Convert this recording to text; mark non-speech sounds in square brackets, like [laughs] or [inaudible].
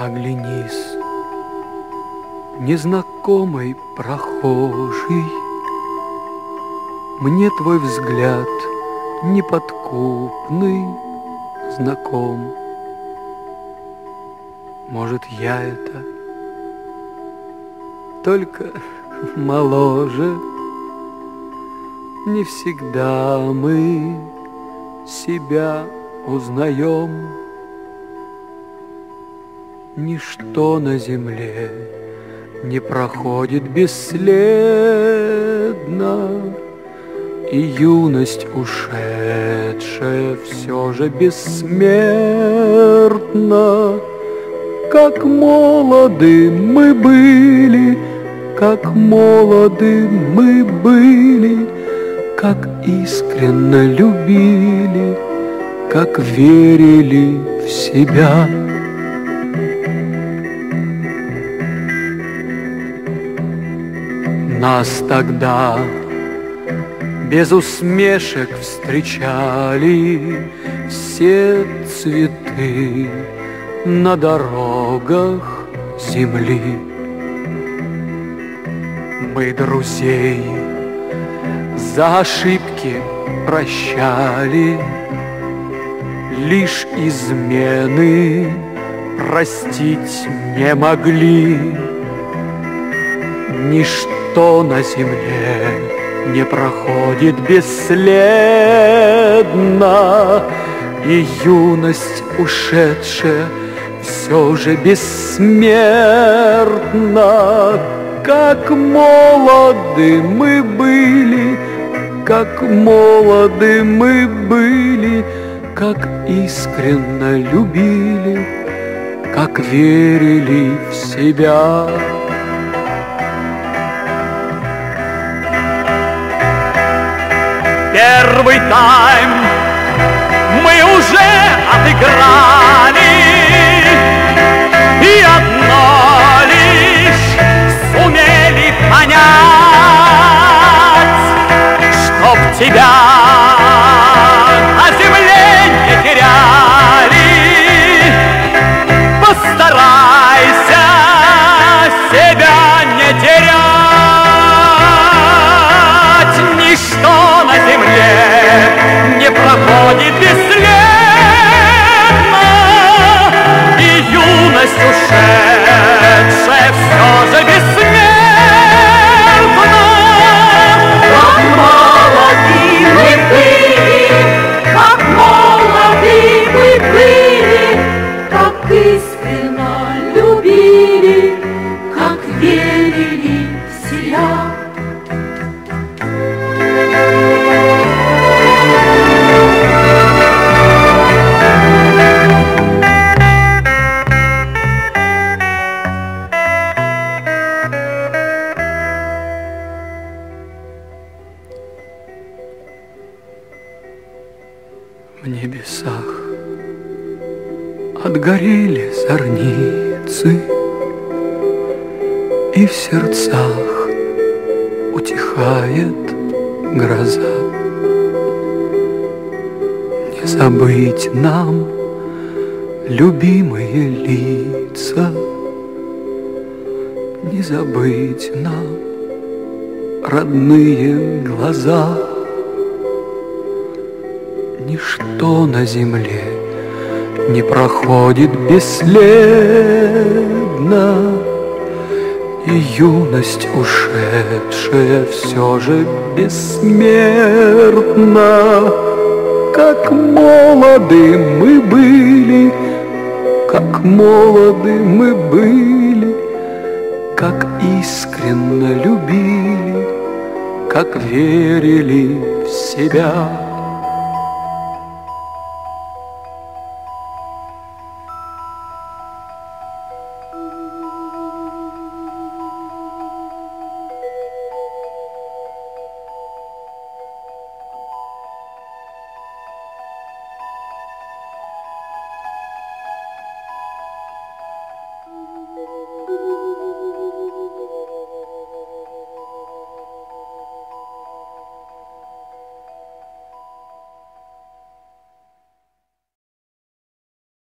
Оглянись, незнакомый прохожий, Мне твой взгляд неподкупный знаком. Может, я это только [laughs] моложе, Не всегда мы себя узнаем. Ничто на земле не проходит бесследно, И юность ушедшая все же бессмертна. Как молоды мы были, как молоды мы были, Как искренно любили, как верили в себя. Нас тогда без усмешек встречали все цветы на дорогах земли. Мы друзей за ошибки прощали, Лишь измены простить не могли. Ничто что на земле не проходит бесследно, И юность ушедшая все же бессмертна. Как молоды мы были, как молоды мы были, Как искренно любили, как верили в себя. Первый тайм. Мы уже отыграли, И одно лишь сумели понять, Чтоб тебя отгорели зорницы, И в сердцах утихает гроза. Не забыть нам любимые лица, Не забыть нам родные глаза. Ничто на земле не проходит бесследно, И юность ушедшая все же бессмертна. Как молоды мы были, как молоды мы были, Как искренно любили, как верили в себя.